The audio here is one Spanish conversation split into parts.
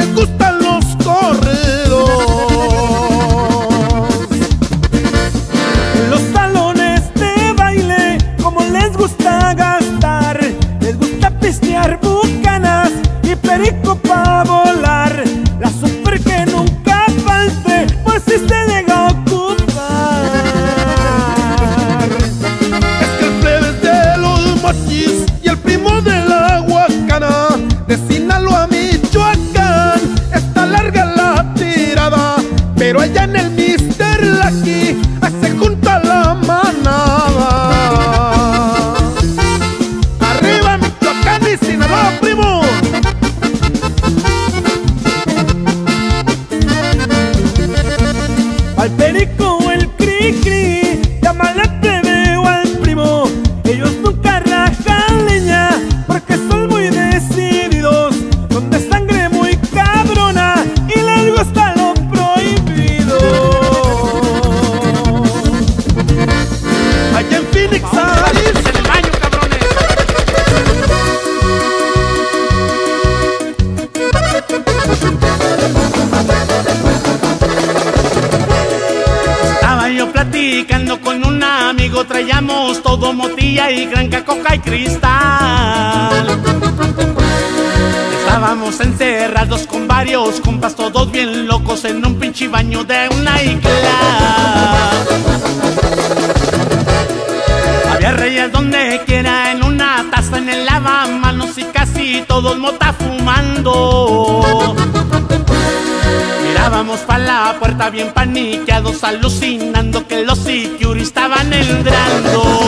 les gusta y cristal. Estábamos encerrados con varios compas, todos bien locos en un pinche baño de una iglesia. Había reyes donde quiera, en una taza, en el lavamanos y casi todos mota fumando. Mirábamos pa' la puerta bien paniqueados, alucinando que los security estaban entrando.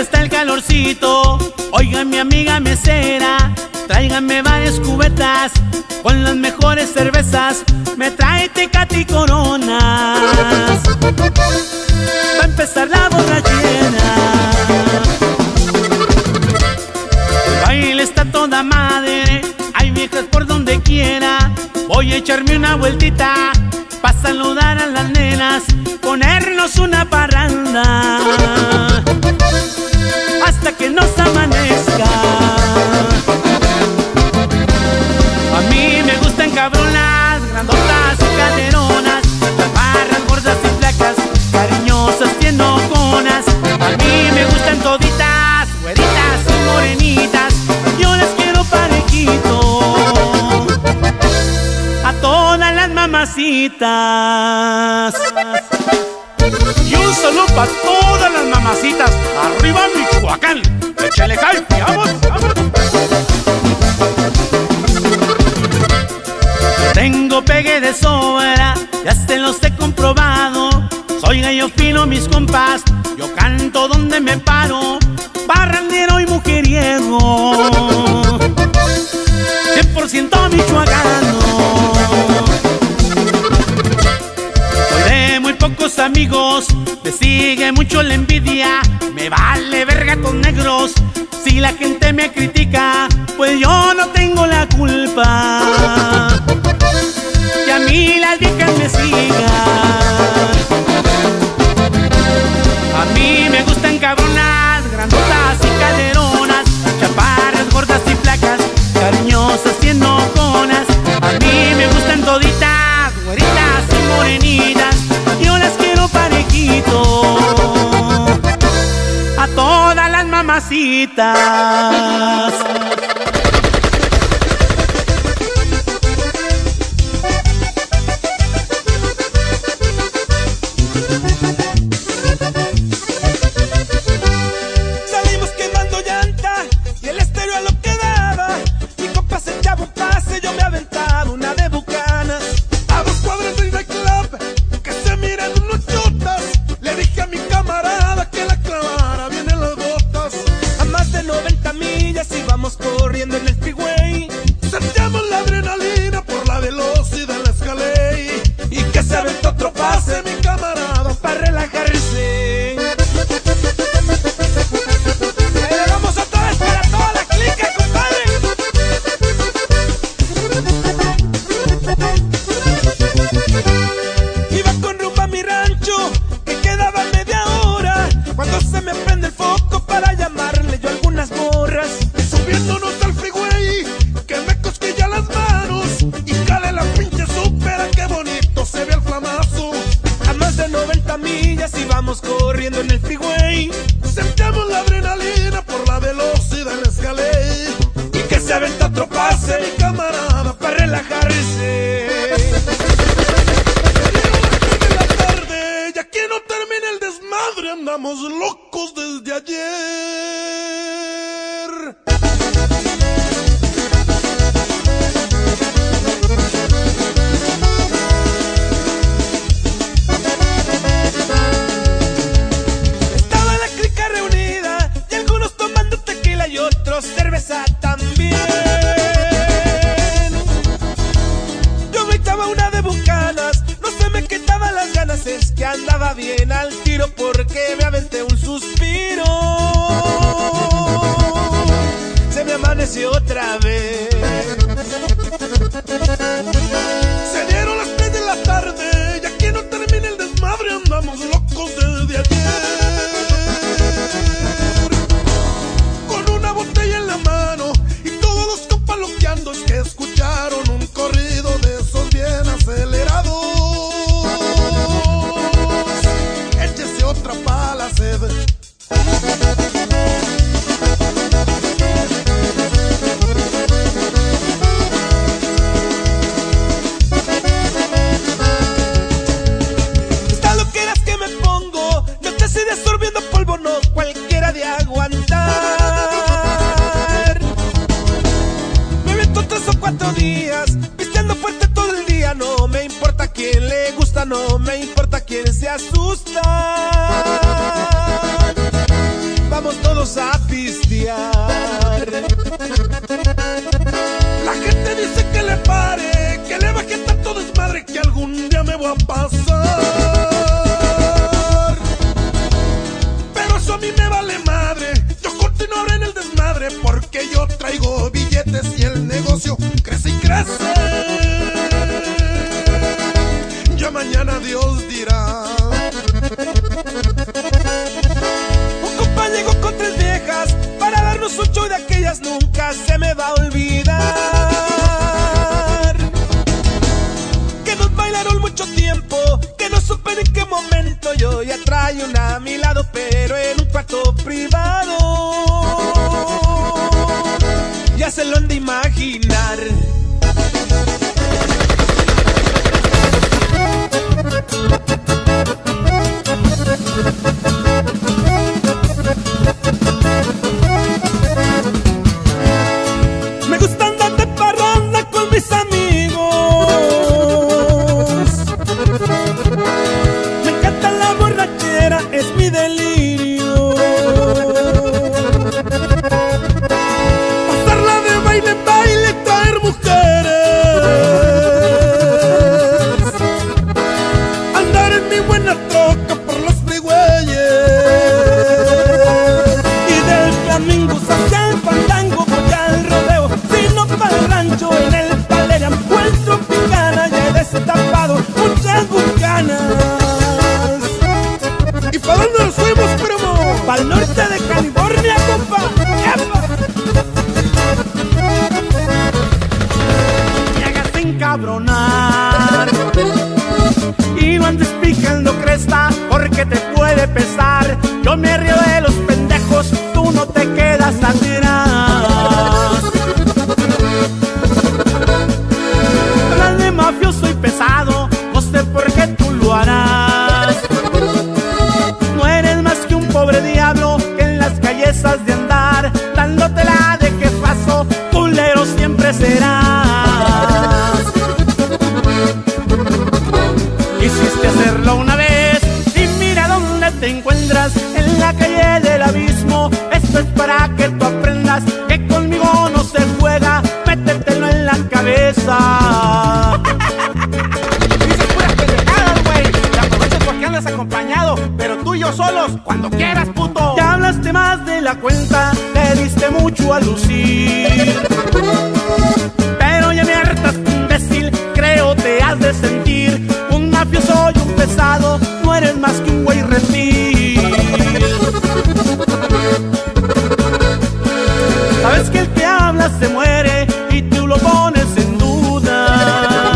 está el calorcito. Oiga mi amiga mesera, tráigame varias cubetas con las mejores cervezas. Me trae Tecati Coronas. Va a empezar la borrachera. El baile está toda madre, hay viejas por donde quiera. Voy a echarme una vueltita para saludar a las nenas, ponernos una parranda que nos amanezca. A mí me gustan cabronas, grandotas y caderonas, barras gordas y flacas, cariñosas y enojonas. A mí me gustan toditas, güeritas y morenitas, yo las quiero parejito. A todas las mamacitas. Y un saludo para todas las mamacitas. Arriba Michoacán. Échale hype. Vamos, vamos. Tengo pegue de sobra, ya se los he comprobado. Soy gallo fino, mis compas. Yo canto donde me paro. Barrandero y mujeriego. 100% michoacano. Amigos, me sigue mucho la envidia, me vale verga con negros. Si la gente me critica, pues yo no tengo la culpa. Que a mí las viejas me sigan. A mí me gustan cabronas, grandotas y caderonas, chaparras, gordas y flacas, cariñosas y enojonas. Mamacitas. se asustan. Vamos todos a pistear. La gente dice que le pare, que le baje tanto desmadre que algún día me voy a pasar. Pero eso a mí me vale madre. Yo continuaré en el desmadre porque yo traigo billetes y el negocio crece y crece. Ya mañana Dios show de aquellas nunca se me va a olvidar. Sabes que el que habla se muere y tú lo pones en duda.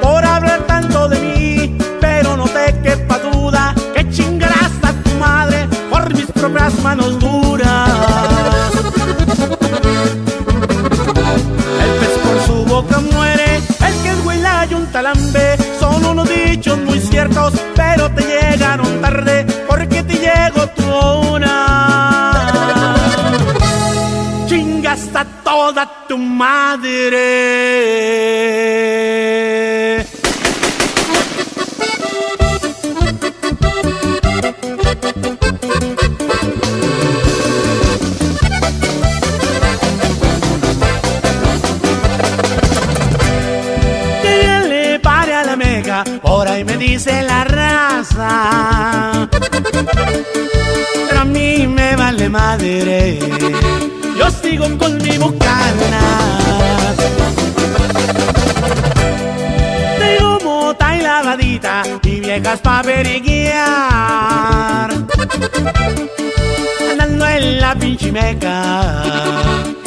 Por hablar tanto de mí, pero no te quepa duda que chingarás a tu madre por mis propias manos duras. El pez por su boca muere, el que es güey la y un talambe, son unos dichos muy ciertos, toda tu madre. Le pare a la mega, por ahí me dice la raza. Pero a mí me vale madre, yo sigo con mi bucana. Tengo mota y lavadita y viejas pa' veriguiar. Andando en la pinche meca